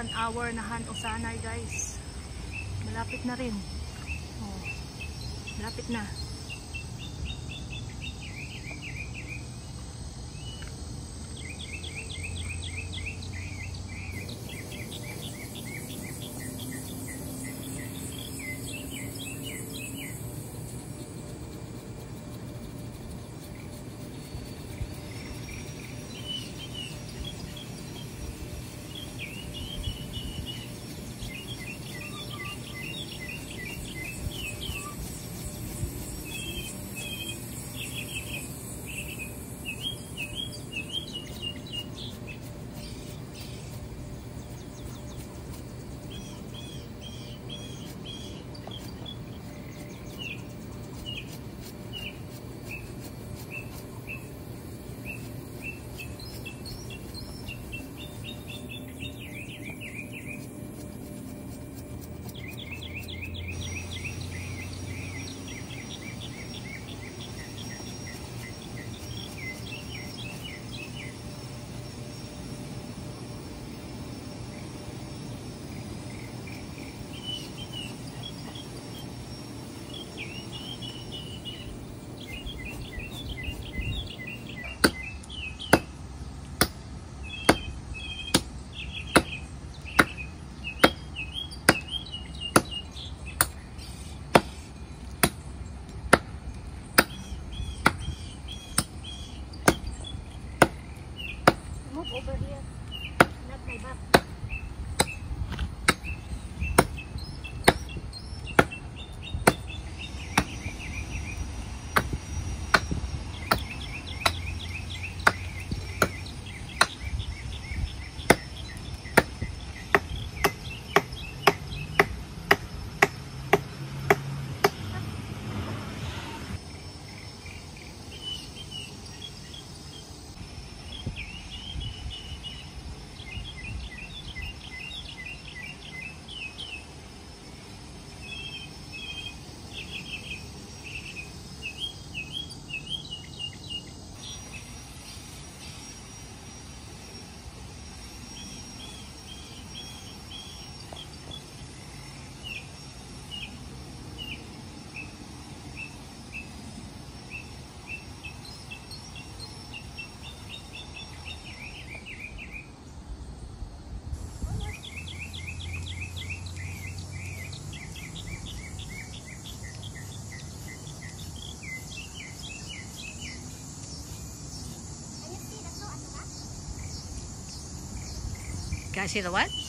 1 hour na hand usanay guys. Malapit na rin. Oh, malapit na. Can I see the what?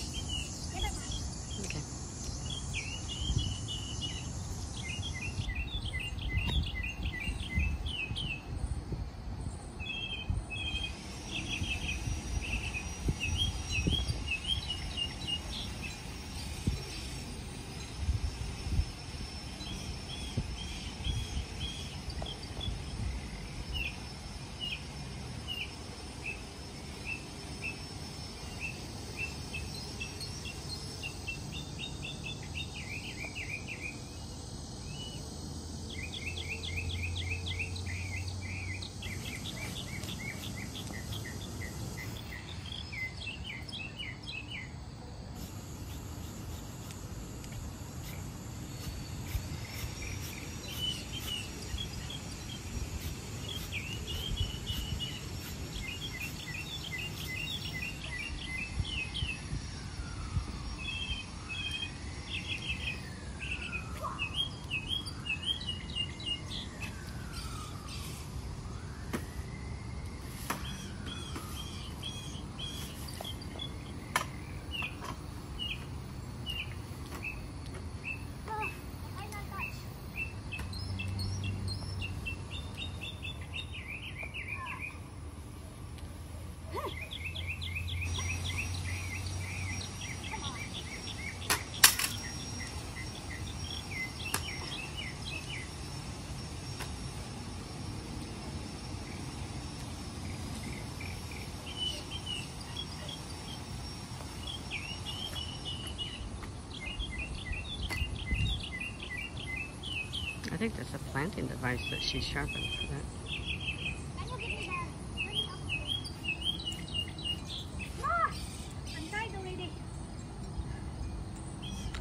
think that's a planting device that she sharpened for that.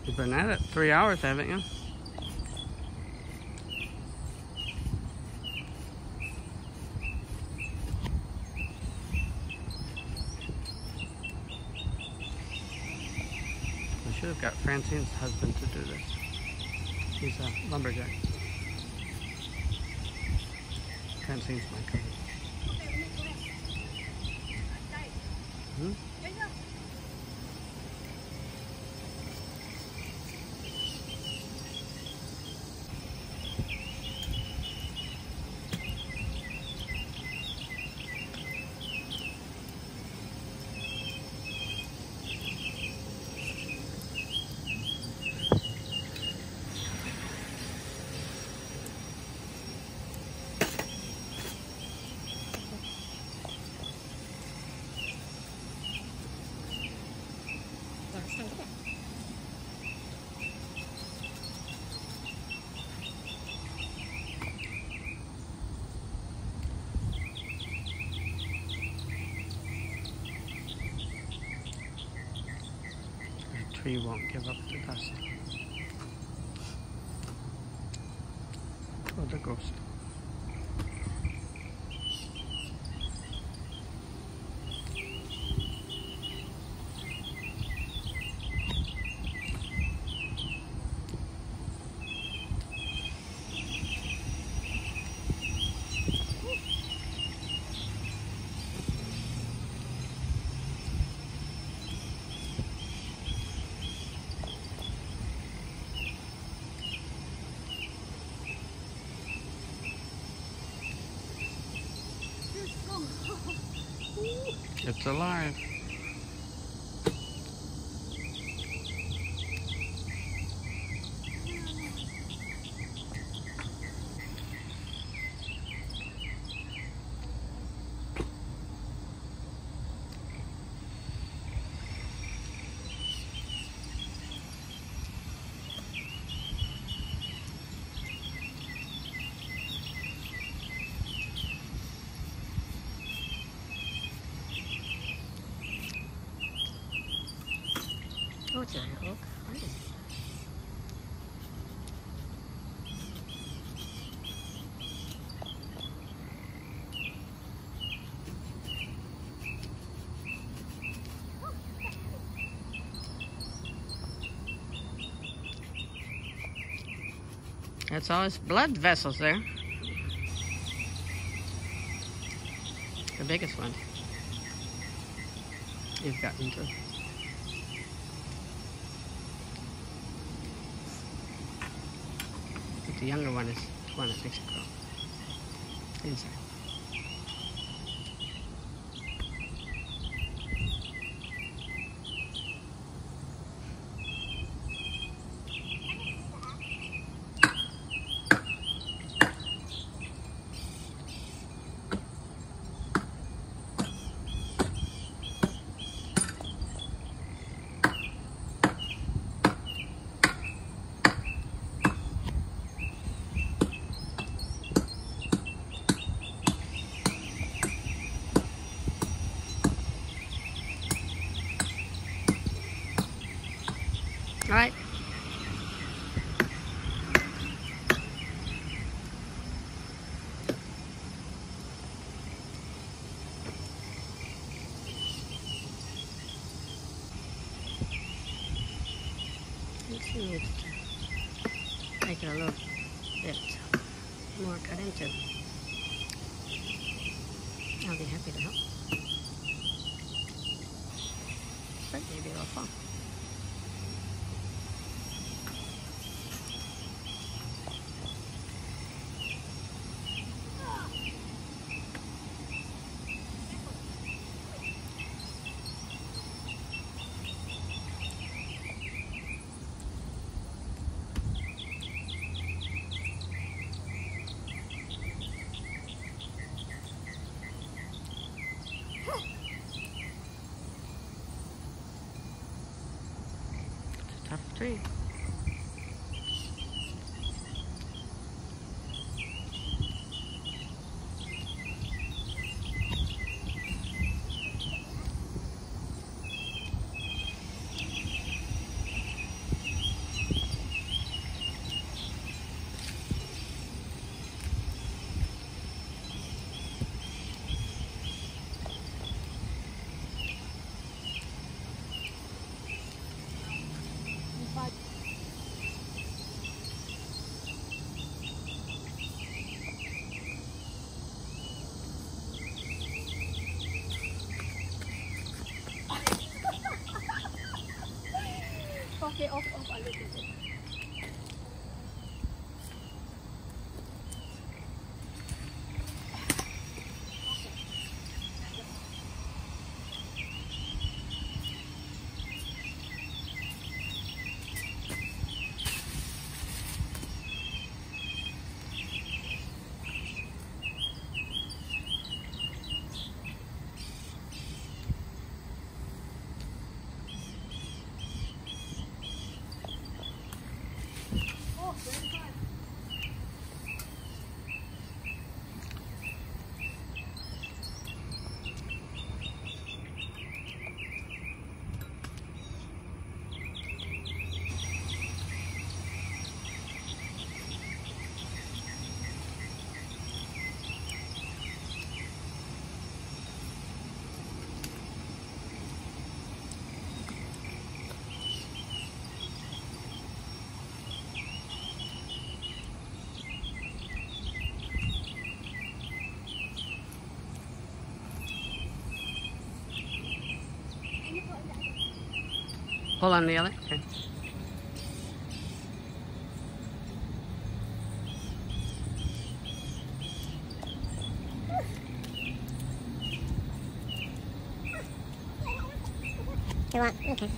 You've been at it three hours, haven't you? I should have got Francine's husband to do this. He's a lumberjack. Francine's my cousin. Hmm? The tree won't give up the dust. Oh, the ghost. It's alive. Oh, it's a hook. That's all his blood vessels there. The biggest one. You've gotten to. But the younger one is the one that makes it grow. Inside. All right. To make it a little bit more cut into. I'll be happy to help. But maybe it'll fall. It's Okay, off, Oh, 35. Pull on the other. Okay. You want? Okay.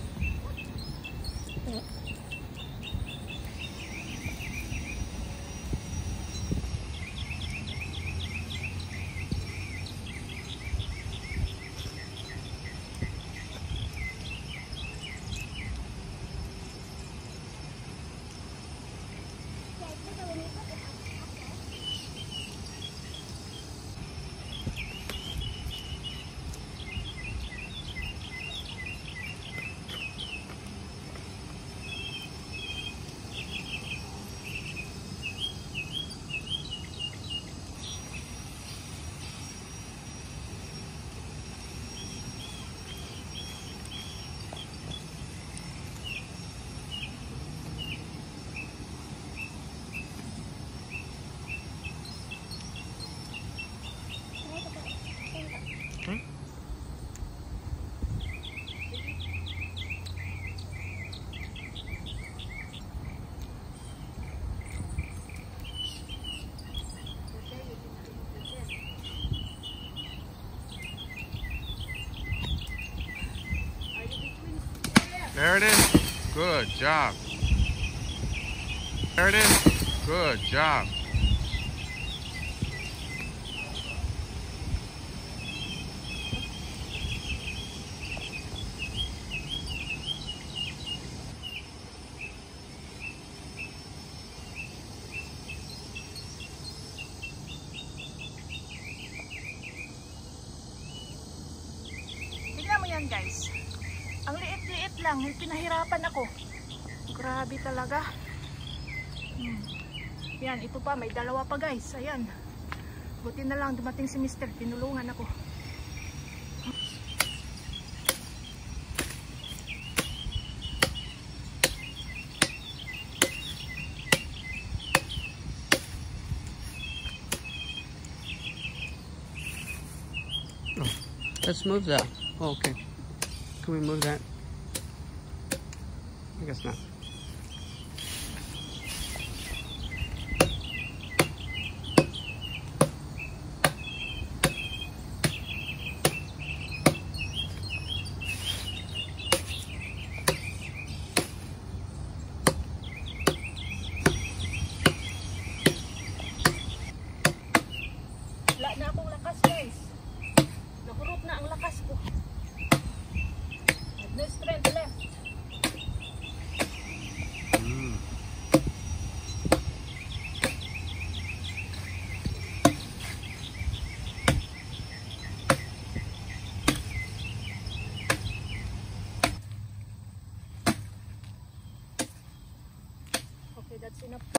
There it is. Good job. There it is. Good job. Lang, pinahirapan ako. Grabe talaga. Hmm. Yan, ito pa, may dalawa pa guys. Ayan. Buti na lang dumating si Mr. Tinulungan ako. Let's move that. Oh, okay. Can we move that? I guess not.